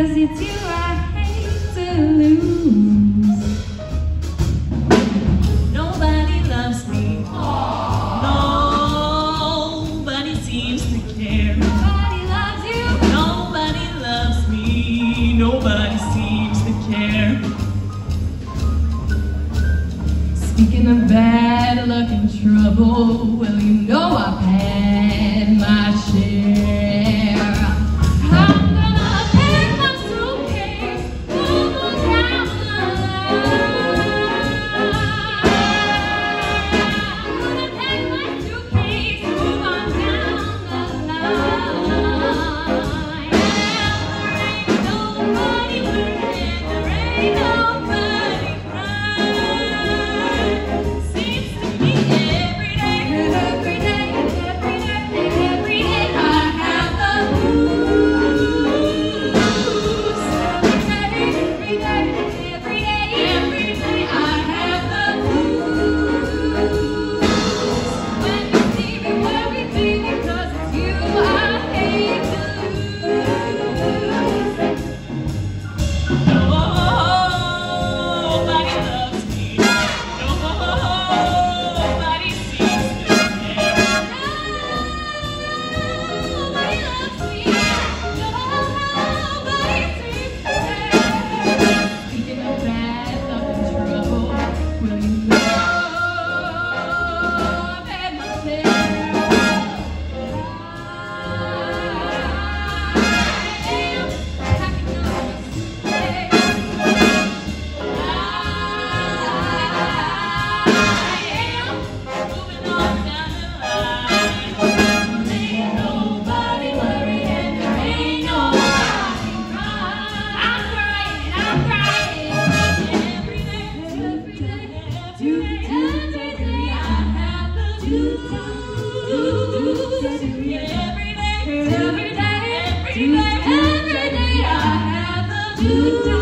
Cause it's you I hate to lose. Nobody loves me. Nobody seems to care. Nobody loves you. Nobody loves me. Nobody seems to care. Speaking of bad luck and trouble Well, you know I've had you.